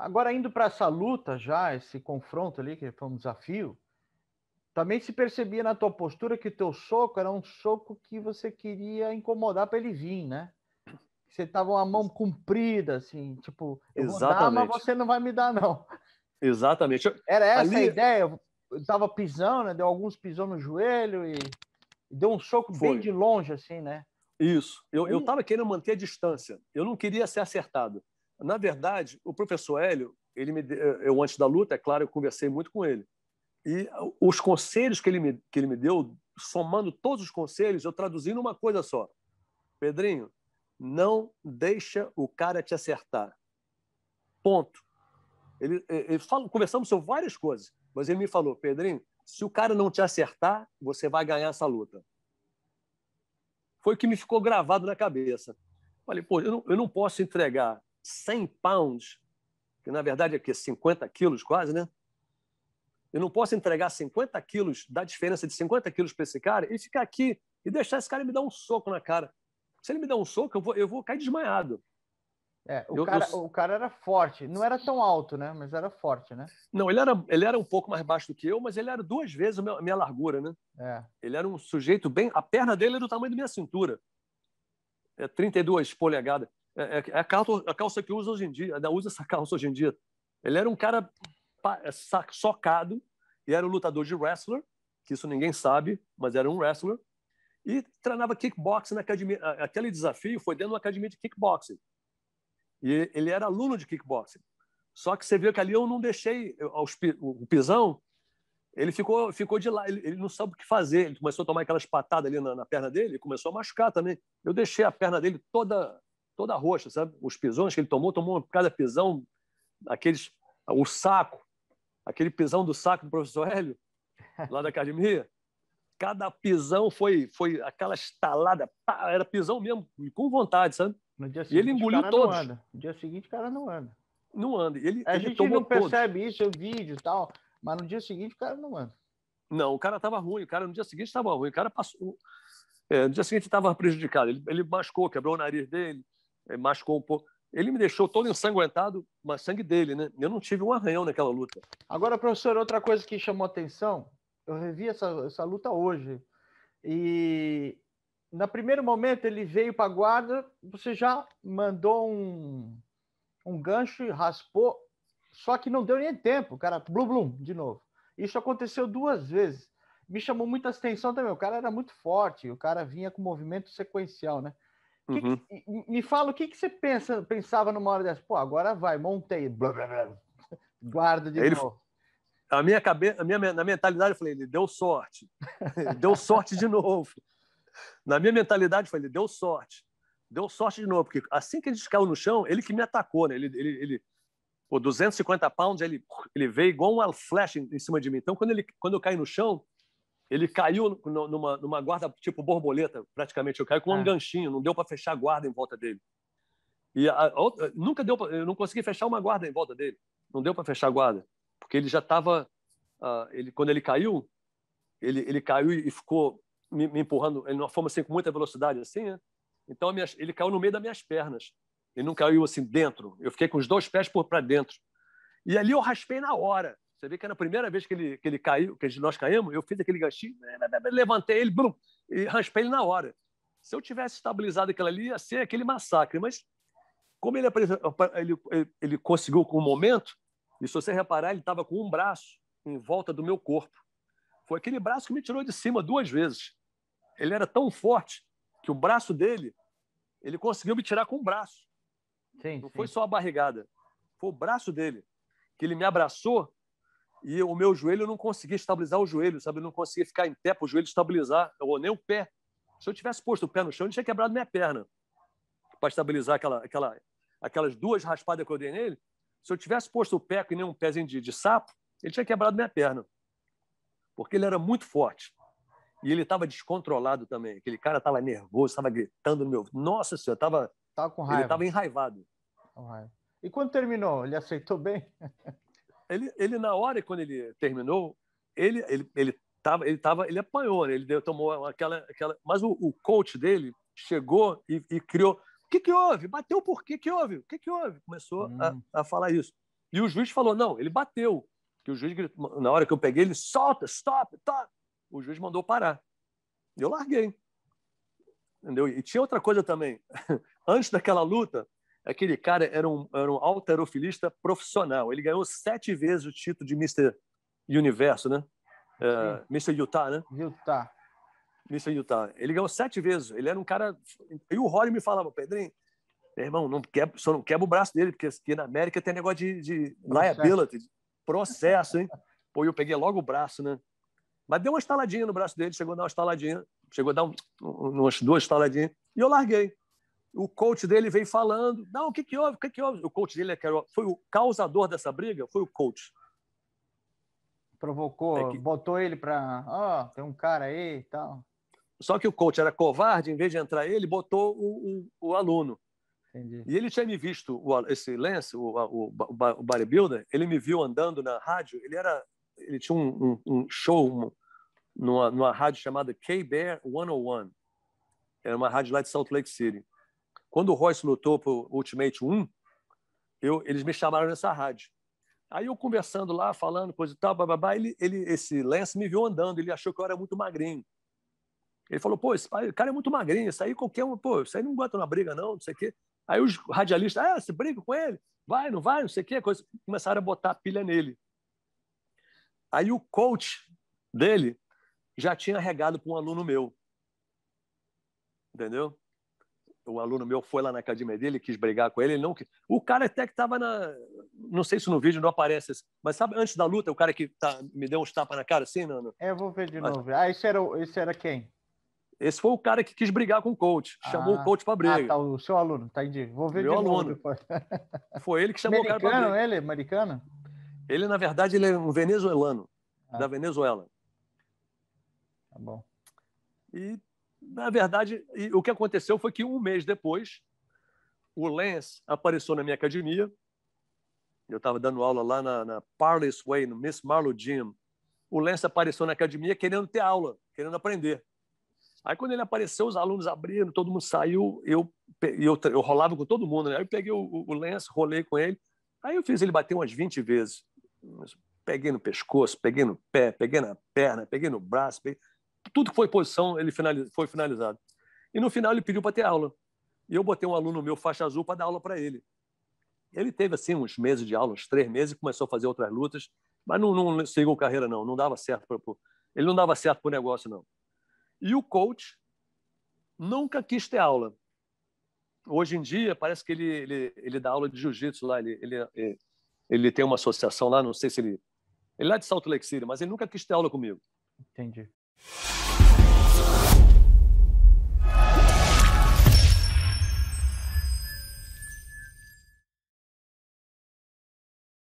Agora, indo para essa luta já, esse confronto ali, que foi um desafio, também se percebia na tua postura que o teu soco era um soco que você queria incomodar para ele vir, né? Você tava uma mão comprida, assim, tipo, eu Exatamente. vou dar, mas você não vai me dar, não. Exatamente. Era essa Ali- a ideia? Eu tava pisando, né? Deu alguns pisão no joelho e deu um soco Foi. bem de longe, assim, né? Isso. Eu Hum. estava querendo manter a distância. Eu não queria ser acertado. Na verdade, o professor Hélio, ele me, de- eu antes da luta, é claro, eu conversei muito com ele. E os conselhos que ele me, que ele me deu, somando todos os conselhos, eu traduzi numa coisa só. Pedrinho, não deixa o cara te acertar. Ponto. Ele, ele fala, conversamos sobre várias coisas, mas ele me falou, Pedrinho, se o cara não te acertar, você vai ganhar essa luta foi o que me ficou gravado na cabeça. Falei, pô, eu não, eu não posso entregar 100 pounds, que na verdade é que 50 quilos quase, né? Eu não posso entregar 50 quilos, da diferença de 50 quilos para esse cara, e ficar aqui e deixar esse cara me dar um soco na cara. Se ele me der um soco, eu vou, eu vou cair desmaiado. É, o, Eu- cara, eu- o cara era forte. Não era tão alto, né? Mas era forte, né? Não, ele era, ele era um pouco mais baixo do que eu, mas ele era duas vezes a minha, a minha largura, né? É. Ele era um sujeito bem. A perna dele era do tamanho da minha cintura. É 32 polegadas. É, é- é a, calça, a calça que usa hoje em dia. Ainda usa essa calça hoje em dia. Ele era um cara é, socado e era um lutador de wrestler, que isso ninguém sabe, mas era um wrestler. E treinava kickboxing na academia. Aquele desafio foi dentro de uma academia de kickboxing. E ele era aluno de kickboxing. Só que você viu que ali eu não deixei o pisão ele ficou, ficou de lá, ele, ele não sabe o que fazer. Ele começou a tomar aquelas patadas ali na, na perna dele começou a machucar também. Eu deixei a perna dele toda toda roxa, sabe? Os pisões que ele tomou, tomou cada pisão, aqueles, o saco, aquele pisão do saco do professor Hélio, lá da academia. Cada pisão foi, foi aquela estalada, pá, era pisão mesmo, com vontade, sabe? No dia E ele o engoliu todos. No dia seguinte, o cara não anda. Não anda. Ele, A ele gente não todos. percebe isso em vídeo e tal, mas no dia seguinte o cara não anda. Não, o cara estava ruim. O cara no dia seguinte estava ruim. O cara passou. é, no dia seguinte estava prejudicado. Ele, ele machucou, quebrou o nariz dele, machucou um pouco. Ele me deixou todo ensanguentado, mas sangue dele, né? Eu não tive um arranhão naquela luta. Agora, professor, outra coisa que chamou atenção, eu revi essa, essa luta hoje. E no primeiro momento ele veio para a guarda, você já mandou um, um gancho e raspou, só que não deu nem tempo, o cara, blum, blum, de novo. Isso aconteceu duas vezes. Me chamou muita atenção também. O cara era muito forte, o cara vinha com movimento sequencial, né? Que que- Uhum. e- me fala o que, que você pensa, pensava numa hora dessa? Pô, agora vai, montei, blá, blá, blá. guarda de Ele- novo. A minha cabeça, a minha, na mentalidade, eu falei, ele deu sorte. Ele deu sorte de novo. Na minha mentalidade, eu falei, ele deu sorte. Deu sorte de novo, porque assim que a gente caiu no chão, ele que me atacou, né? Ele, ele, ele pô, 250 pounds, ele, ele veio igual uma flash em, em cima de mim. Então, quando, ele, quando eu caí no chão, ele caiu numa, numa guarda tipo borboleta, praticamente. Eu caí com um Ah. ganchinho, não deu para fechar a guarda em volta dele. E a, a outra- nunca deu, pra, eu não consegui fechar uma guarda em volta dele. Não deu para fechar a guarda, porque ele já estava, ele quando ele caiu, ele, ele caiu e ficou me, me empurrando, ele numa forma assim com muita velocidade assim, né? Então minha, ele caiu no meio das minhas pernas. Ele não caiu assim dentro. Eu fiquei com os dois pés por para dentro. E ali eu raspei na hora. Você vê que era a primeira vez que ele, que ele caiu, que nós caímos, eu fiz aquele ganchinho, levantei ele, brum, e raspei ele na hora. Se eu tivesse estabilizado aquilo ali, ia ser aquele massacre. Mas como ele, ele, ele conseguiu com o momento, e se você reparar, ele estava com um braço em volta do meu corpo. Foi aquele braço que me tirou de cima duas vezes. Ele era tão forte que o braço dele, ele conseguiu me tirar com o braço. Sim, Não sim. foi só a barrigada. Foi o braço dele. Que ele me abraçou e o meu joelho eu não conseguia estabilizar o joelho, sabe? Eu não conseguia ficar em pé para o joelho estabilizar, ou nem o pé. Se eu tivesse posto o pé no chão, eu tinha quebrado minha perna para estabilizar aquela, aquela, aquelas duas raspadas que eu dei nele. Se eu tivesse posto o pé que nem um pezinho de, de sapo, ele tinha quebrado minha perna. Porque ele era muito forte. E ele estava descontrolado também. Aquele cara estava nervoso, estava gritando no meu. Nossa senhora, tava, Tava com ele raiva. estava enraivado. com raiva. E quando terminou, ele aceitou bem? Ele, ele na hora quando ele terminou, ele ele ele tava, ele tava, ele apanhou, né? ele deu, tomou aquela aquela, mas o, o coach dele chegou e, e criou. O que que houve? Bateu por quê? O que houve? O que que houve? Começou Hum. a, a falar isso. E o juiz falou: não, ele bateu. Que o juiz, na hora que eu peguei, ele solta, stop, stop. O juiz mandou parar. E eu larguei. Entendeu? E tinha outra coisa também. Antes daquela luta, aquele cara era um, era um alterofilista profissional. Ele ganhou sete vezes o título de Mr. Universo, né? Uh, Mr. Utah, né? Utah. Mr. Utah. Ele ganhou sete vezes. Ele era um cara. E o Rory me falava, Pedrinho, meu irmão, não quebra, só não quebra o braço dele, porque aqui na América tem negócio de, de liability, de processo, hein? Pô, eu peguei logo o braço, né? Mas deu uma estaladinha no braço dele, chegou a dar uma estaladinha, chegou a dar um, umas duas estaladinhas, e eu larguei. O coach dele veio falando, não, o que que houve, o que que houve? O coach dele é foi o causador dessa briga, foi o coach. Provocou, é que... botou ele para, ó, oh, tem um cara aí e tal. Só que o coach era covarde, em vez de entrar ele, botou o, o, o aluno. Entendi. E ele tinha me visto, o, esse Lance, o, o, o bodybuilder, ele me viu andando na rádio, ele era ele tinha um, um, um show numa, numa rádio chamada K-Bear 101. Era uma rádio lá de Salt Lake City. Quando o Royce lutou o Ultimate 1, eu, eles me chamaram nessa rádio. Aí eu conversando lá, falando coisa e tal, bababá, ele, ele, esse Lance me viu andando, ele achou que eu era muito magrinho. Ele falou, pô, esse cara é muito magrinho, isso aí qualquer um, pô, isso aí não aguenta uma briga não, não sei o quê. Aí os radialistas, ah, você briga com ele? Vai, não vai, não sei o quê. Coisa... Começaram a botar pilha nele. Aí o coach dele já tinha regado para um aluno meu. Entendeu? O aluno meu foi lá na academia dele, quis brigar com ele, ele não O cara até que estava na. Não sei se no vídeo não aparece, mas sabe, antes da luta, o cara que tá... me deu uns tapas na cara assim, Nano? É, eu vou ver de mas... novo. Ah, esse era, esse era quem? Esse foi o cara que quis brigar com o coach, chamou ah, o coach para briga. Ah, tá, o seu aluno, tá entendi. Vou ver Meu de aluno. depois. Foi ele que chamou americano, o cara para briga. ele, americano? Ele, na verdade, ele é um venezuelano, ah. da Venezuela. Tá bom. E, na verdade, o que aconteceu foi que um mês depois, o Lance apareceu na minha academia. Eu estava dando aula lá na, na Parley's Way, no Miss Marlowe Gym. O Lance apareceu na academia querendo ter aula, querendo aprender. Aí, quando ele apareceu, os alunos abriram, todo mundo saiu, eu, eu, eu rolava com todo mundo. Né? Aí eu peguei o, o lance, rolei com ele. Aí eu fiz ele bater umas 20 vezes. Peguei no pescoço, peguei no pé, peguei na perna, peguei no braço. Peguei... Tudo que foi posição, ele finaliz... foi finalizado. E no final ele pediu para ter aula. E eu botei um aluno meu, faixa azul, para dar aula para ele. Ele teve assim uns meses de aula, uns três meses, começou a fazer outras lutas, mas não, não seguiu carreira, não. Não dava certo. Pra... Ele não dava certo para o negócio, não. E o coach nunca quis ter aula. Hoje em dia, parece que ele, ele, ele dá aula de jiu-jitsu lá, ele, ele, ele tem uma associação lá, não sei se ele. Ele é lá de Salt Lake City, mas ele nunca quis ter aula comigo. Entendi. Bye.